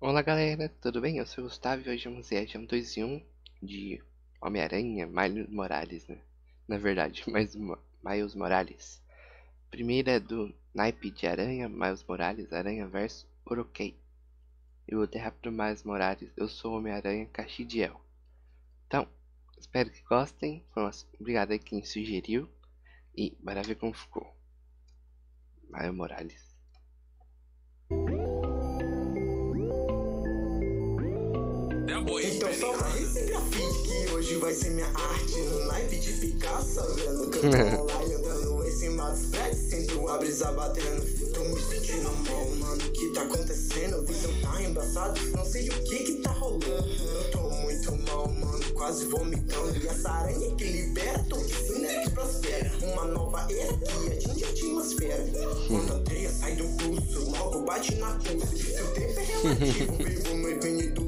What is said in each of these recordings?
Olá galera, tudo bem? Eu sou o Gustavo e hoje vamos reagir a um 2 em 1 de Homem-Aranha, Miles Morales, né? Na verdade, mais Miles Morales. Primeiro é do naipe de Aranha, Miles Morales, Aranha vs Urokei. E o outro é rápido Miles Morales, eu sou Homem-Aranha Caxidiel. Então, espero que gostem, obrigado a quem sugeriu e bora ver como ficou. Miles Morales. Então só pra esse grafite que hoje vai ser minha arte No naipe de Picasso, vendo que eu tô online andando em cima dos prédios Sinto a brisa batendo, tô me sentindo mal, mano O que tá acontecendo? Visão tá embaçado, não sei o que que tá rolando Eu tô muito mal, mano, quase vomitando E essa aranha que libera, tô toxina que prospera Uma nova era que atinge a atmosfera Quando a teia sai do pulso, logo bate na pulso Seu tempo é relativo, vivo no infinito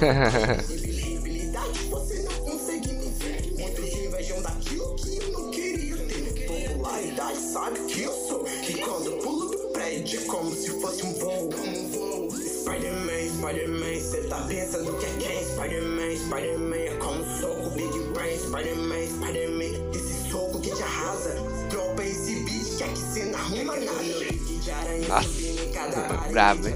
Visibilidade você não consegue me ver. Muitos invejam daquilo que eu não queria ter. Popularidade sabe que eu sou. Que quando pulo do prédio como se fosse um voo. Como um voo. Spider-Man, Spider-Man, cê tá pensando que é quem? Spider-Man, Spider-Man é como um soco. Big Brain, Spider-Man, Spider-Man. Esse soco que te arrasa. Dropa esse beat que cê não arruma nada. De Bravo, hein?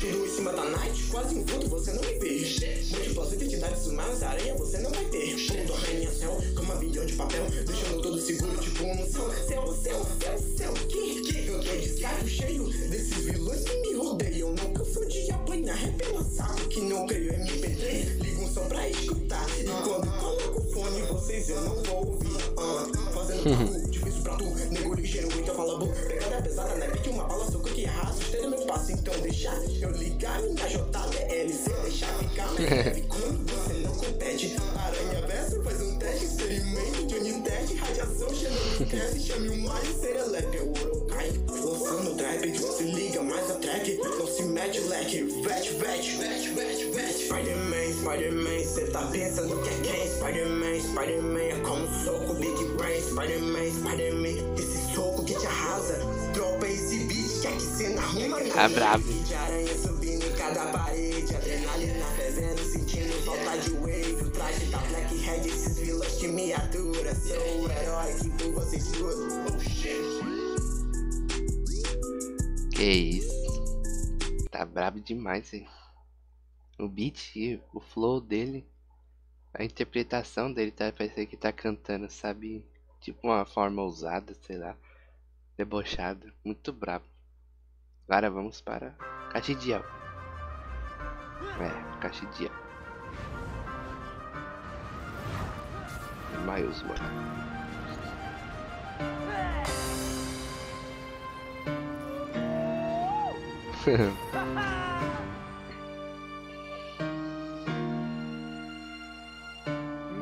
Tudo em cima da night, quase envolto, você não me vê. Múltiplas identidades humanas, você não vai ter. Arranha-céu, um de papel. Deixando todo seguro, tipo um céu, céu, céu, céu, céu. Que, que eu tô de saco cheio desses vilões que me rodeiam. Não canso de apanhar, é saco que não creio eu não vou ouvir. Uh, fazendo difícil pra tu. Nego ligeiro, então fala bu. Pegada pesada, né? Pede uma bala, soco que arrasta. Esteja meu passo, então deixa eu ligar minha JBL. Se deixar ficar mais leve quando você não compete. Aranha verso faz um teste, experimento de unidade. Radiação cheirando cresce, chame o Mario leque. Vete, vete, vete, vete, vete. Spider-Man, Spider-Man, cê tá pensando que é quem? Spider-Man, Spider-Man é como um soco, Big Brain. Spider-Man, Spider-Man, esse soco que te arrasa. Dropa esse beat que aqui cê não arruma nada. Tá bravo. De aranha subindo em cada parede, adrenalina fervendo, sentindo falta de wave. O traje da Black Red, esses vilões de miniatura. Sou o herói que por vocês lutam. Oh shit. Que isso. Tá brabo demais, hein? O beat, o flow dele, a interpretação dele tá parecendo que tá cantando, sabe? Tipo uma forma ousada, sei lá. Debochada. Muito brabo. Agora vamos para Caxidiel. É, Caxidiel. Miles Morales.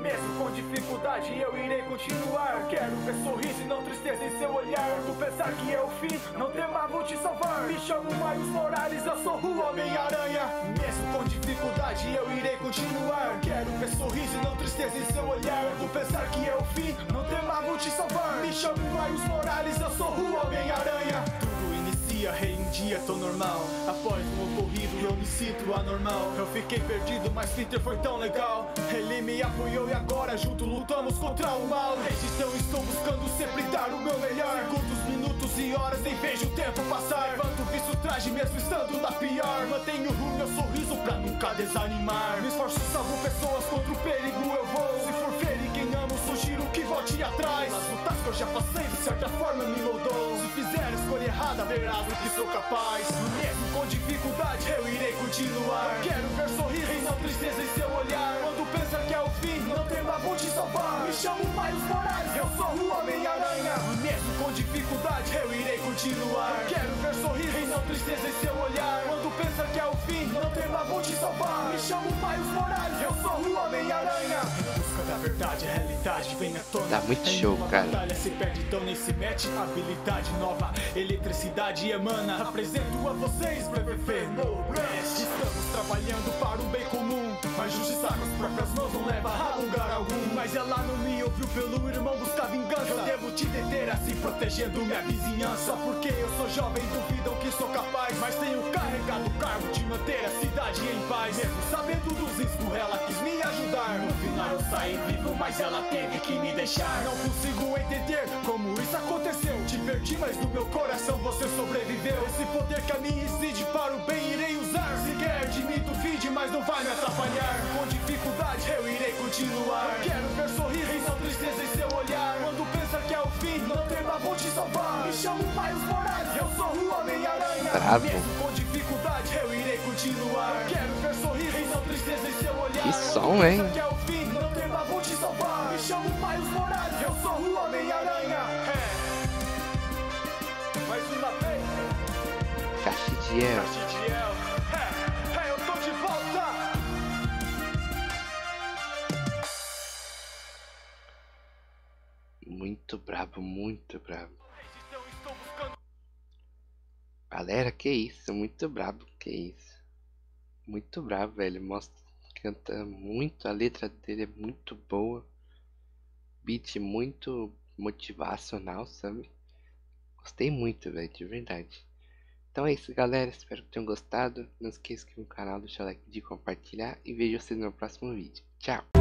Mesmo com dificuldade eu irei continuar. Quero ver sorriso e não tristeza em seu olhar. Tu pensar que é o fim, não tema, vou te salvar. Me chamo Miles Morales, eu sou o Homem-Aranha. Mesmo com dificuldade eu irei continuar. Quero ver sorriso e não tristeza em seu olhar. Tu pensar que é o fim, não tema, vou te salvar. Me chamo Miles Morales, eu sou o Homem-Aranha dia tô normal. Após o ocorrido eu me sinto anormal. Eu fiquei perdido, mas Peter foi tão legal. Ele me apoiou e agora junto lutamos contra o mal. Desde então estou buscando sempre dar o meu melhor. Segundos, minutos e horas, nem vejo o tempo passar. Levanto, visto traje mesmo estando na pior. Mantenho o meu sorriso pra nunca desanimar. Me esforço, salvo pessoas, contra o perigo eu vou volte atrás. Nas lutas que eu já passei, de certa forma me moldou. Se fizer escolha errada, verás do que sou capaz. Mesmo com dificuldade, eu irei continuar. Eu quero ver sorriso e não tristeza em seu olhar. Quando pensar que é o fim, não tema, vou te salvar. Me chamo Miles Morales, eu sou o Homem-Aranha. Mesmo com dificuldade, eu irei continuar. Eu quero ver sorriso e não tristeza em seu olhar. Quando pensar que é o fim, não tema, vou te salvar. Me chamo Miles Morales, eu sou o Homem-Aranha verdade, a realidade vem à tona. Tá muito Em show, cara. batalha se perde, então nem se mete. Habilidade nova, eletricidade emana. Apresento a vocês, BBB No Rest. Estamos trabalhando para um bem comum. Mas justiça com as próprias mãos não leva a lugar algum. Mas ela não me ouviu pelo irmão buscar vingança. Eu devo te deter assim, protegendo minha vizinhança. Porque eu sou jovem, manter a cidade em paz. Mesmo sabendo dos riscos, ela quis me ajudar. No final eu saí vivo, mas ela teve que me deixar. Não consigo entender como isso aconteceu. Te perdi, mas no meu coração você sobreviveu. Esse poder que a mim incide para o bem irei usar. Se quer de mim, duvide, mas não vai me atrapalhar. Com dificuldade eu irei continuar. Eu quero ver sorriso e não tristeza em seu olhar. Quando pensa que é o fim, não tema, vou te salvar. Me chamo Miles Morales, eu sou o Homem-Aranha. Bravo. Vez. Caxidiel. Castiel. Eu tô de volta. Muito brabo, muito brabo. Galera, que isso, muito brabo, que isso. Muito brabo, velho. Mostra, canta muito, a letra dele é muito boa. Beat muito motivacional, sabe? Gostei muito, velho, de verdade. Então é isso, galera. Espero que tenham gostado. Não esqueça que no canal deixar o like de compartilhar e vejo vocês no próximo vídeo. Tchau!